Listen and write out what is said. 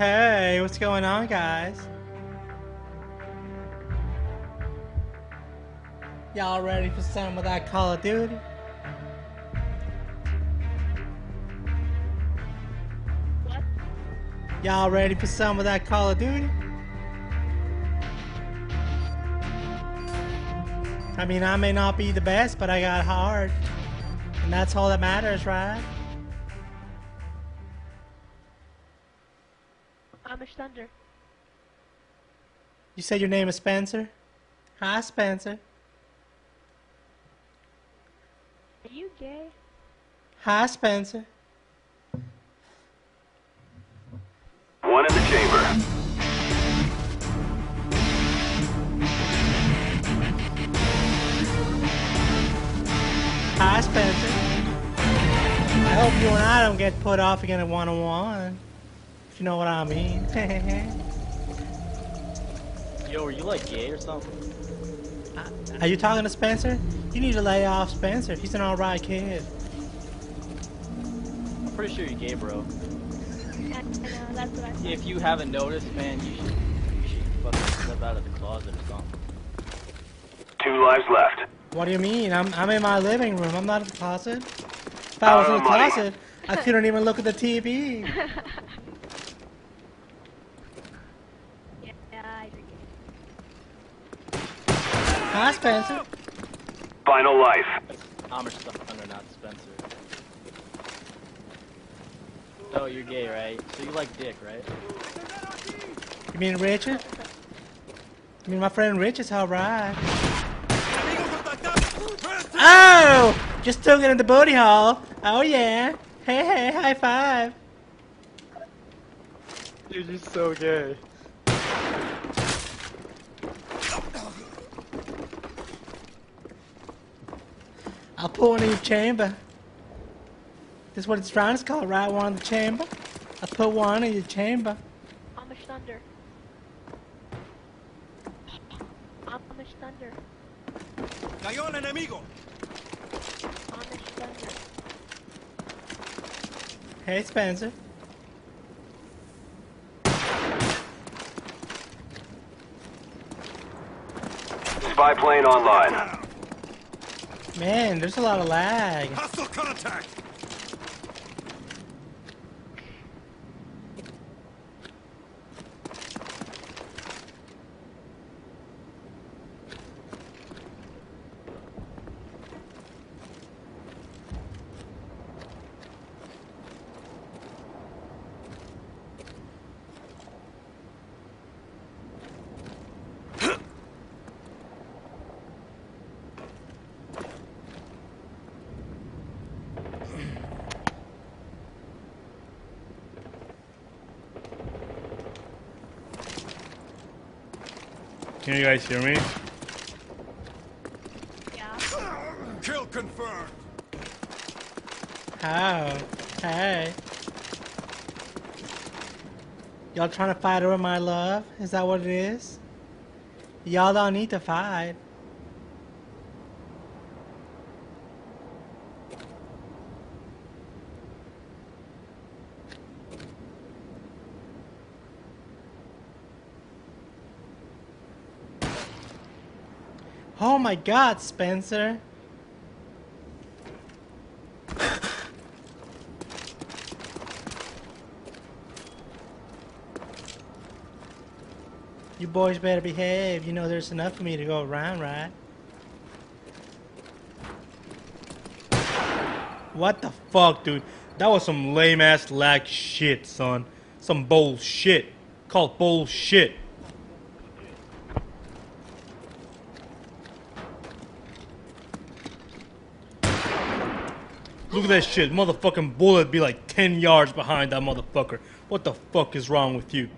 Hey, what's going on, guys? Y'all ready for some of that Call of Duty? Y'all ready for some of that Call of Duty? I mean, I may not be the best, but I got hard. And that's all that matters, right? Amish Thunder. You said your name is Spencer? Hi, Spencer. Are you gay? Hi, Spencer. One in the chamber. Hi, Spencer. I hope you and I don't get put off again at one on one. If you know what I mean. Yo, are you like gay or something? Are you talking to Spencer? You need to lay off Spencer. He's an alright kid. I'm pretty sure you're gay, bro. I, I know, that's what I. If you haven't noticed, man, you should, you should fucking step out of the closet or something. Two lives left. What do you mean? I'm, I'm in my living room. I'm not in the closet. If I was in the money. closet, I couldn't even look at the TV. Yeah, yeah, I agree. Hi, Spencer. Final life. Amish Thunder, not Spencer. So you're gay, right? So you like dick, right? You mean Richard? You mean my friend Rich is alright. Oh! Just took it in the booty hole. Oh yeah. Hey, hey, high five. Dude, you're so gay. I'll put one in your chamber. This is what it's trying to call, right? One in the chamber. I put one in your chamber. Amish Thunder. Amish Thunder. Cayó el enemigo. Amish Thunder. Hey, Spencer. Spy plane online. Man, there's a lot of lag. Hostile contact. Can you guys hear me? Yeah. Kill confirmed. How? Hey. Y'all trying to fight over my love? Is that what it is? Y'all don't need to fight. Oh my god, Spencer. You boys better behave. You know there's enough for me to go around, right? What the fuck, dude? That was some lame ass lag shit, son. Some bullshit. Called bullshit. Look at that shit. Motherfucking bullet be like 10 yards behind that motherfucker. What the fuck is wrong with you?